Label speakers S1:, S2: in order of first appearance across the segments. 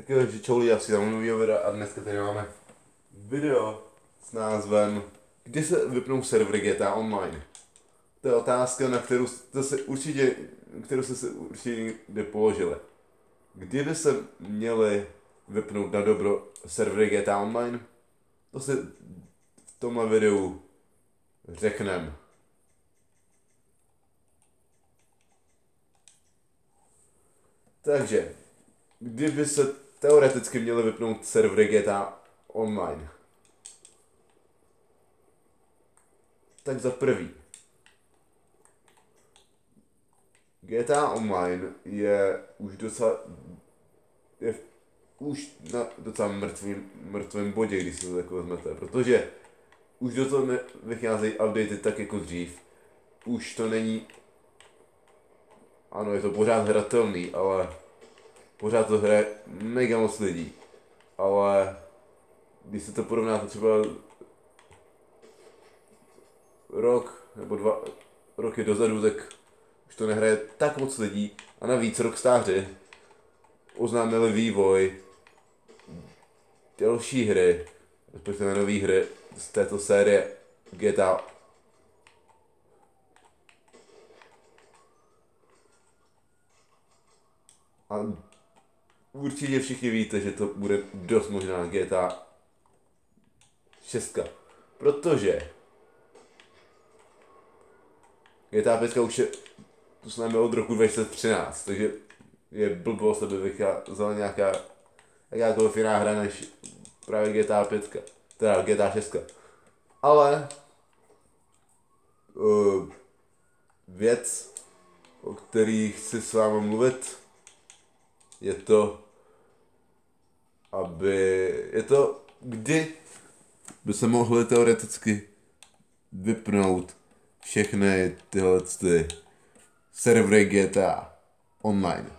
S1: Tak jo, že čau lidi, asi tam novýho videa a dneska tady máme video s názvem Kdy se vypnou servery GTA Online? To je otázka, na kterou jste se určitě, kterou jste se určitě někde položili. Kdy by se měli vypnout na dobro servery GTA Online? To si v tomhle videu řekneme. Takže, kdyby se teoreticky měly vypnout servery GTA Online, tak za prvý, GTA Online je už docela, je už na docela mrtvým, mrtvém bodě, když si to tak vezmete, protože už do toho vycházejí updaty tak jako dřív, už to není, ano, je to pořád hratelný, ale pořád to hraje mega moc lidí, ale když se to porovnáte třeba rok nebo dva roky dozadu, tak už to nehraje tak moc lidí. A navíc Rockstáři oznámili vývoj další hry, respektive nové hry z této série GTA A určitě všichni víte, že to bude dost možná GTA 6. Protože GTA 5 už je tu námi od roku 2013, takže je blbost, aby vycházela nějaká jakákoliv jiná hra než právě GTA 5, teda GTA 6. Ale uh, věc, o který chci s vámi mluvit, je to, aby, je to, kdy by se mohly teoreticky vypnout všechny tyhle ty servery GTA online.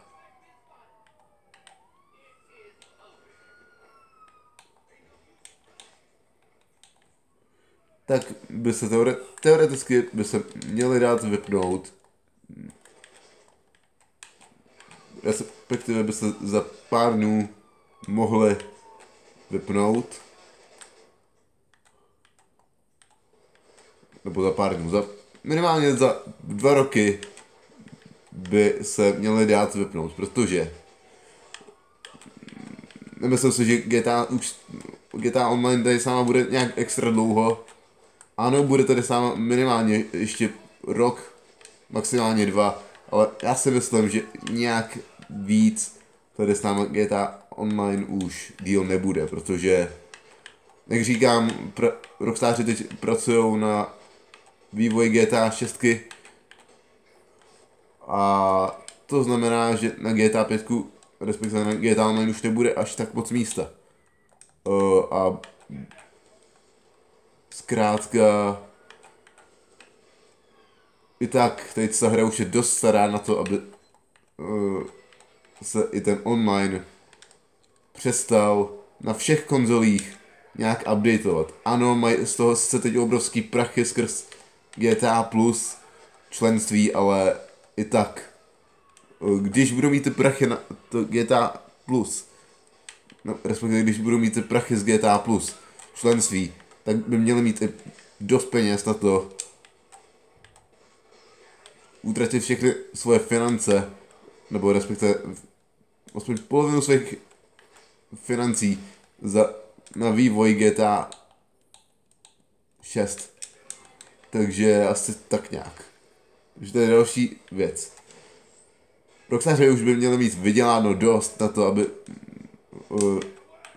S1: Tak by se teore- teoreticky by se měly dát vypnout respektive by se za pár dnů mohly vypnout. Nebo za pár dnů, za, minimálně za dva roky by se měly dát vypnout, protože nemyslím si, že GTA už GTA Online tady sama bude nějak extra dlouho. Ano, bude tady sama minimálně ještě rok, maximálně dva, ale já si myslím, že nějak víc tady s námi GTA Online už díl nebude, protože, jak říkám, pr- Rockstáři teď pracují na vývoji GTA 6 a to znamená, že na GTA 5, respektive na GTA Online už nebude až tak moc místa. Uh, a zkrátka i tak, teď ta hra už je dost stará na to, aby uh, se i ten online přestal na všech konzolích nějak updateovat. Ano, mají z toho sice teď obrovský prachy skrz GTA Plus členství, ale i tak. uh, Když budou mít ty prachy na to GTA Plus, no, respektive když budou mít ty prachy z GTA Plus členství, tak by měli mít i dost peněz na to, utratit všechny svoje finance, nebo respektive aspoň polovinu svých financí za, na vývoj GTA 6. Takže asi tak nějak. Takže to je další věc. Rockstáři už by měli mít vyděláno dost na to, aby uh,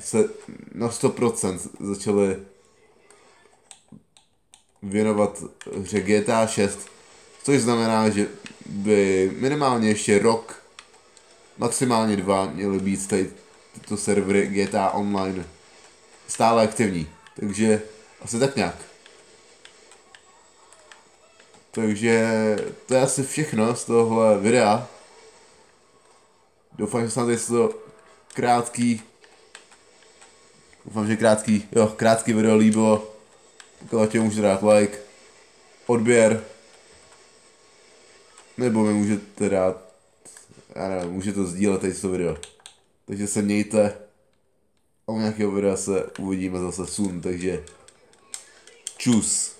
S1: se na 100% začali věnovat hře GTA 6 Což znamená, že by minimálně ještě rok, maximálně dva, měly být tady tyto servery GTA Online stále aktivní. Takže asi tak nějak. Takže to je asi všechno z tohle videa. Doufám, že vám tady to krátký Doufám, že krátký, jo, krátký video líbilo. Pokud tě můžete dát like, odběr, nebo mi můžete dát, já nevím, můžete sdílet tady to video. Takže se mějte. A u nějakého videa se uvidíme zase sun, takže čus.